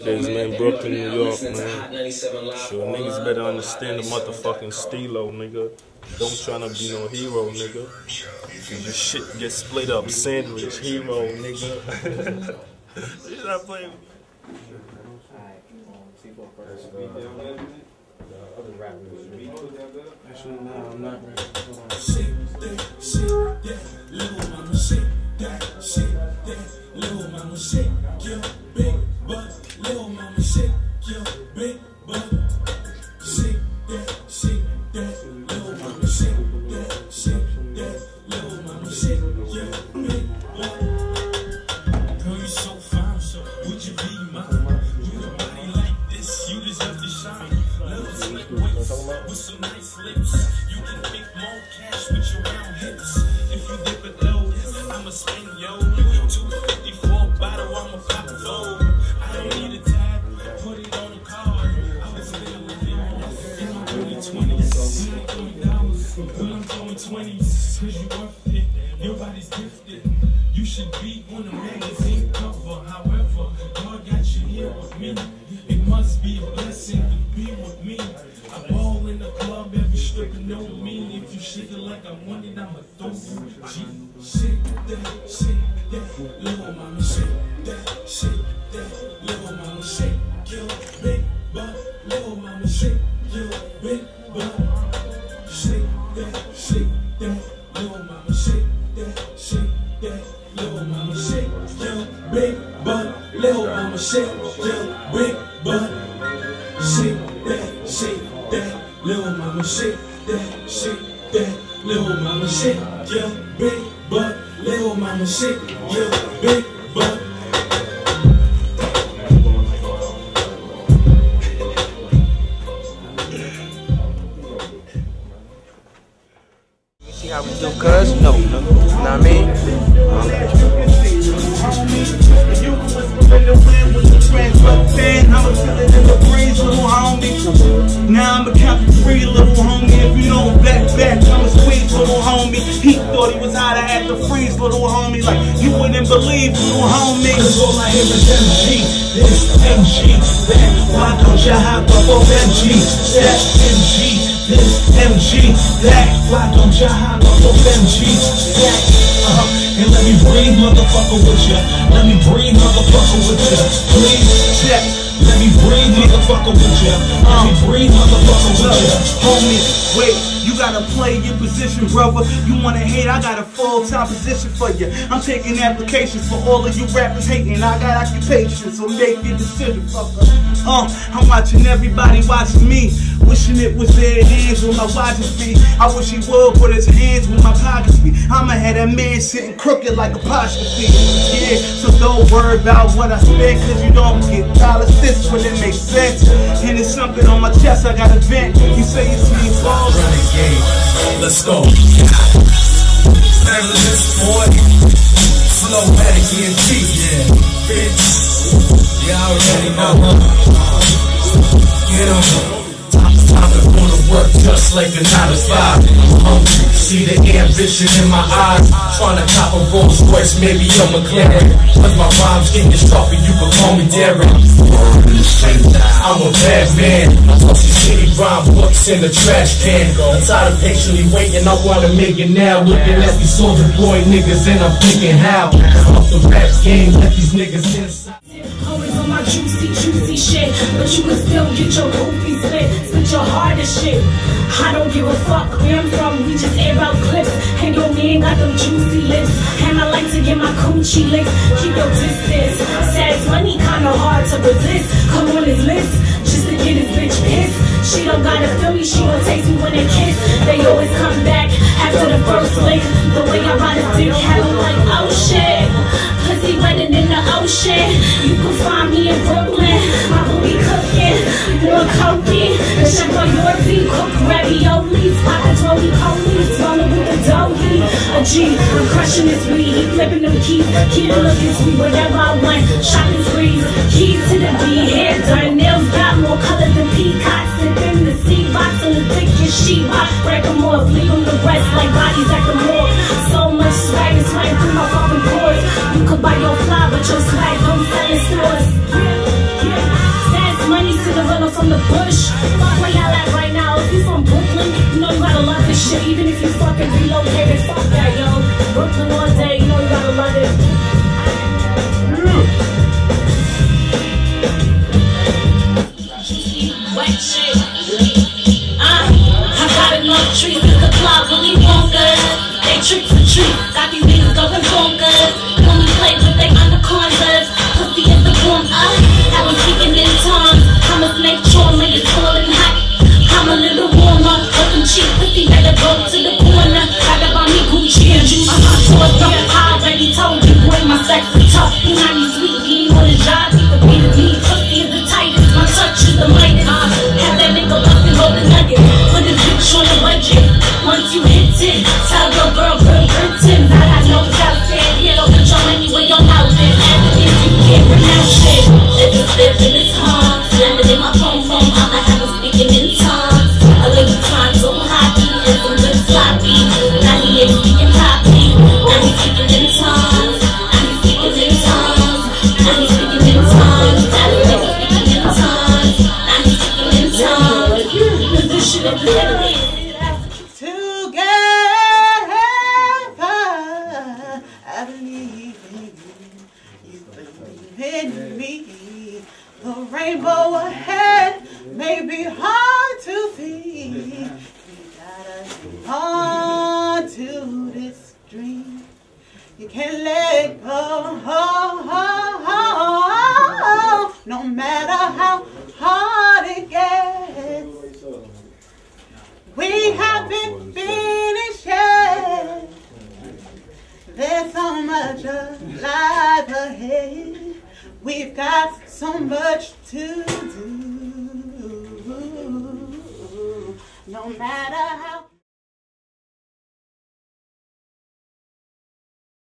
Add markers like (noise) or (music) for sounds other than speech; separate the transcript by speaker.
Speaker 1: This man, Brooklyn, New York, man. Sure, niggas better understand the motherfucking stilo, nigga. Don't tryna be no hero, nigga. Your shit get split up, sandwich, hero, nigga. (laughs) you not playing.
Speaker 2: Actually, no, I'm not ready. Hold on.
Speaker 3: Shake that, shake that, little mama, shake that, shake that, little mama, shake your yo. 20s. Cause you worth it, your body's gifted. You should be on a magazine cover. However, God got you here with me. It must be a blessing to be with me. I ball in the club, every stripper know me. If you shake it like I want it, I'ma throw you. G. Shake that, shake that, little mama, shake that, shake that, little mama, shake your big butt, little mama, shake your big butt. Shake that, shake that, shake that, little mama, shake that, shake that, little mama, shake your big butt, little mama, shake your big butt.
Speaker 4: All I hear is MG, this MG, that. Why don't you hop up on MG, that MG? This MG, that. Why don't you hop up on MG, that? Uh-huh. And let me breathe, motherfucker, with ya. Let me breathe, motherfucker, with ya. Please check. Let me breathe, motherfucker, with ya. Let me breathe, motherfucker, with ya. Homie, wait. You gotta play your position, brother. You wanna hate, I got a full-time position for you. I'm taking applications for all of you rappers hating. I got occupation, so make your decision, fucker. Uh, I'm watching everybody watching me. Wishing it was their hands with my watches be. I wish he would put his hands with my pockets be. I'ma that man sitting crooked like apostrophe. Yeah, so don't worry about what I spend, cause you don't get dollars this when it makes sense. And it's something on my chest I gotta vent. You say you see balls.
Speaker 3: Renegade, let's go. Fabulous boy, flow back in yeah, bitch. You already know. Get on. Work just like a 9 to 5. I'm hungry, see the ambition in my eyes. Trying to cop a Rolls Royce, maybe a McLaren. Cause my rhymes getting sharper, you can call me Darren. I'm a bad man. I toss these city rhyme books in the trash can. I'm tired of patiently waiting, I wanna make it now. Looking at these soldier boy niggas and I'm thinking how. Off the rap game, let these niggas inside.
Speaker 5: Always on my juicy, juicy shit. But you can still get your goofy split. Your hardest shit. I don't give a fuck where I'm from. We just air out clips. And your man got them juicy lips. And I like to get my coochie licked. Keep your distance. Sad money kinda hard to resist. Come on his list. Just to get his bitch pissed. She don't gotta feel me. She gon' taste me when they kiss. They always come back after the first lick. The way I ride his dick. Have like, oh shit. Pussy wetter than the ocean. You can feet, cook raviolis. Roly polies, rolling with the doughy. A G, I'm crushing this weed. He flipping them keys. Kid looking sweet whatever I went. Shopping sprees, keys to the B. Hair done, nails got more color than peacocks. Sipping the sea box on the thickest sheet. I break them off, leave them the rest like bodies at the morgue. So much swag is right through my fucking pores. You could buy your fly, but your swag don't sell in stores. Yeah, yeah. I'm from the trick for treats, got these niggas going bonkers. Only play with they anacondas. Pussy is the form up. Have them speaking in tongues. I'm a snake charmer, you're tall and hot. I'm a little warmer, but them cheap pussy better go to the corner. Gotta buy me Gucci and juice. I'm hot. I already told you, boy, my sex is tough.
Speaker 6: The rainbow ahead may be hard to see. We gotta hang on to this dream. You can't let go. No matter how hard it gets. We haven't finished yet. There's so much alive ahead. We've got so much to do. No matter how